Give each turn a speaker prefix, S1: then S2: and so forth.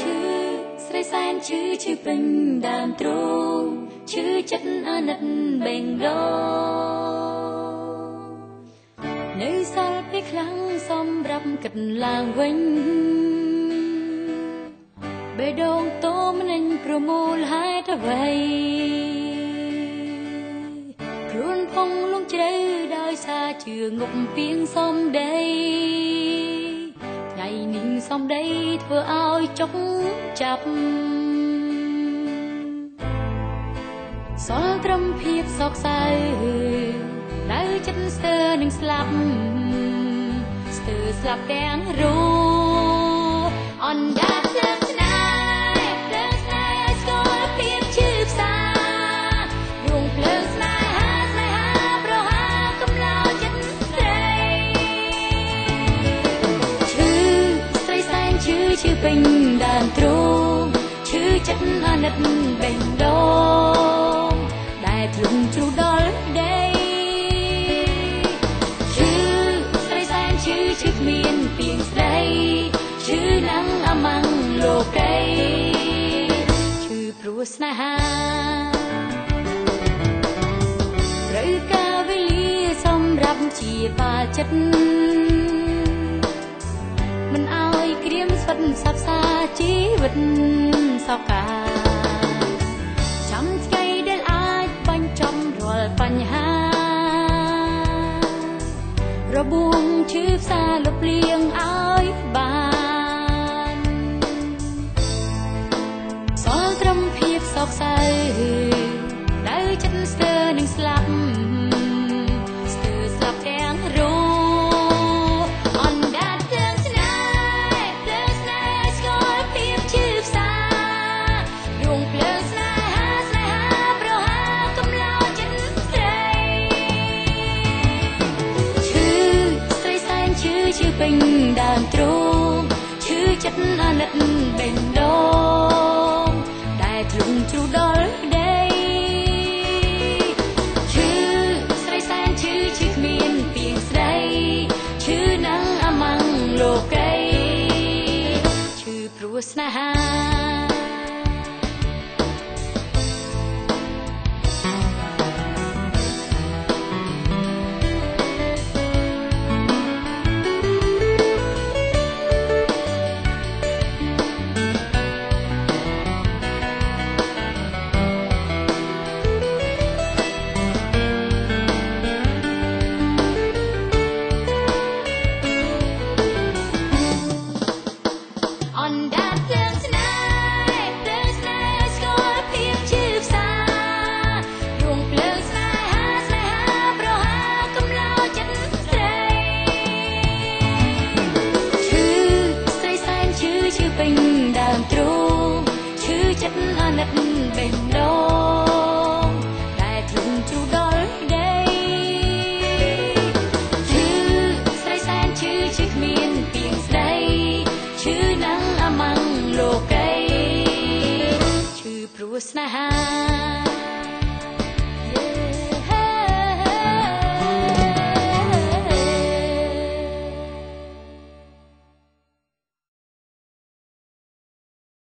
S1: ឈឺស្រីសែនឈឺឈឺពេញដើមទ្រូងឈឺចិត្តអាណិតបេងដូងនៅសល់ពេលខ្លាំងសម្រាប់គិតឡើងវិញបេះដូងតោមនិញប្រមូលហេតុអ្វីខ្លួនផុងលងជ្រៅដោយសារជឿងប់ពីងសំដី ថ្ងៃនេះសំដីធ្វើឲ្យចុកចាប់សល់ត្រឹមភាពសោកសៅនៅចិត្តស្ទើរនឹងស្លាប់ស្ទើរស្លាប់ទាំងរូ ឈឺឈឺពេញដើមទ្រូងឈឺចិត្តអាណិតបេះដូងដែលធ្លុំជ្រុះដល់ដីឈឺស្រីសែនឈឺឈឺគ្មានពីងស្ដីឈឺណាំងអមាំងលោកីឈឺព្រោះស្នេហាត្រូវការវេលាសម្រាប់ជាបាលចិត្ត ក្រៀមស្វិតសាប់សាជីវិតសោកាចាំថ្ងៃដែលអាចបញ្ចប់រាល់បញ្ហា របួងឈឺផ្សាលុបលៀង ឈឺឈឺពេញដើមទ្រូងឈឺចិត្តអាណិតបេះដូងដែលធ្លុំជ្រុះដល់ដីឈឺស្រីសែនឈឺឈឺគ្មានពីងស្ដីឈឺណាំងអមាំងលោកីឈឺព្រោះស្នេហា ចិត្តអាណិតបេះដូងដែលធ្លុំជ្រុះដល់ដីឈឺស្រីសែនឈឺឈឺគ្មានពីងស្ដីឈឺណាំងអមាំងលោកីឈឺព្រោះស្នេហា